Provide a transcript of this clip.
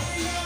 Yeah.